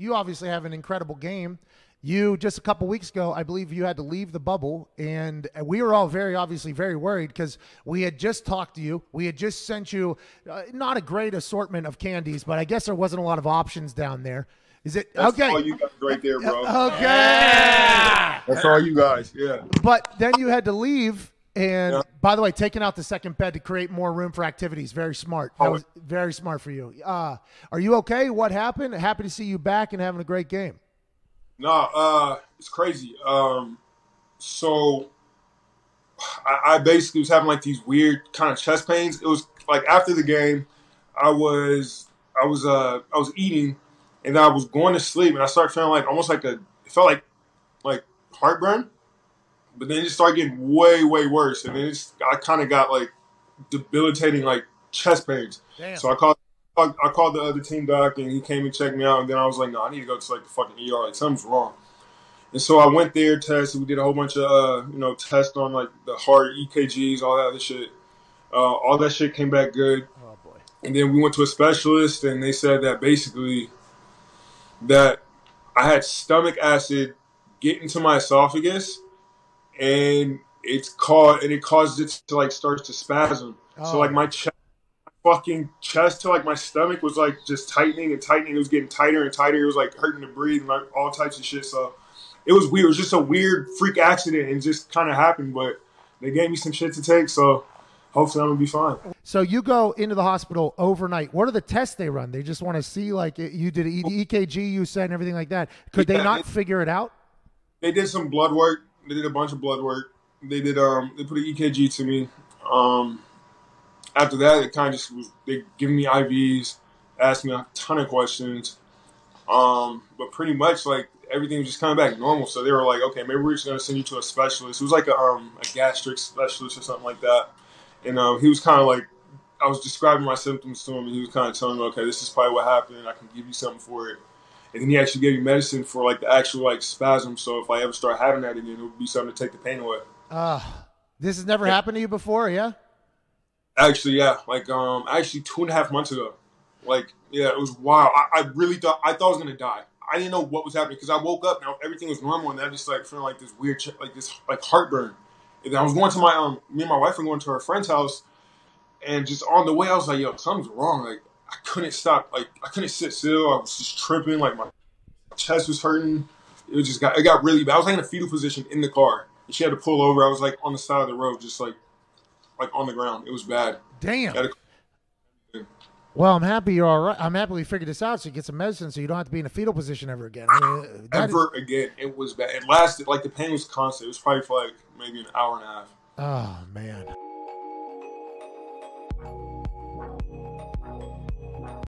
you obviously have an incredible game. You just a couple weeks ago, I believe you had to leave the bubble, and we were all very obviously very worried because we had just talked to you. We had just sent you uh, not a great assortment of candies, but I guess there wasn't a lot of options down there. Is it okay? That's okay? all you guys right there, bro. Okay. That's all you guys. Yeah. But then you had to leave. And Yeah. by the way, taking out the second bed to create more room for activities, very smart. That Oh. was very smart for you. Uh, are you okay? What happened? Happy to see you back and having a great game. Nah, uh, it's crazy. Um, so I, I basically was having like these weird kind of chest pains. It was like after the game, I was I was uh I was eating, and I was going to sleep, and I started feeling like almost like a it felt like like heartburn, but then it just started getting way way worse, and then it's I kind of got like debilitating like chest pains. Damn. So I called. I I called the other team doc and he came and checked me out. And then I was like, no, I need to go to like the fucking ER. Like something's wrong. And so I went there, tested. We did a whole bunch of uh, you know tests on like the heart, EKGs, all that other shit. Uh, all that shit came back good. oh boy. And then we went to a specialist, and they said that basically that I had stomach acid get into my esophagus, and it's called and it causes it to like starts to spasm. Oh. So like my chest, fucking chest to like my stomach was like just tightening and tightening. It was getting tighter and tighter. It was like hurting to breathe and like all types of shit. So it was weird. It was just a weird freak accident and just kind of happened. But they gave me some shit to take, so hopefully I'm gonna be fine. So you go into the hospital overnight. What are the tests they run? They just want to see like you did EKG, you said, and everything like that. Could they not it- figure it out? they did some blood work. They did a bunch of blood work. They did um they put an EKG to me. Um after that it kind of just was they giving me IVs, asked me a ton of questions. Um but pretty much like everything was just coming back normal. So they were like, okay, maybe we're just gonna send you to a specialist. It was like a um a gastric specialist or something like that. And um he was kind of like I was describing my symptoms to him, and he was kind of telling me, okay, this is probably what happened. I can give you something for it. And then he actually gave me medicine for like the actual like spasm. So if I ever start having that again, it would be something to take the pain away. Uh, this has never happened to you before, yeah? Actually, yeah, like um, actually two and a half months ago, like yeah, it was wild. I, I really thought I thought I was gonna die. I didn't know what was happening because I woke up now everything was normal and I just like feeling like this weird ch- like this like heartburn. And then I was going to my um, me and my wife were going to her friend's house, and just on the way I was like, yo, something's wrong. Like I couldn't stop. Like I couldn't sit still. I was just tripping. Like my chest was hurting. It was just got it got really bad. I was like in a fetal position in the car. And she had to pull over. I was like on the side of the road, just like like on the ground. It was bad. Damn. Gotta- Well, I'm happy you're all right. I'm happy we figured this out so you get some medicine so you don't have to be in a fetal position ever again. I mean, uh, is- Ever again, it was bad. It lasted like the pain was constant. It was probably for like maybe an hour and a half. oh, man.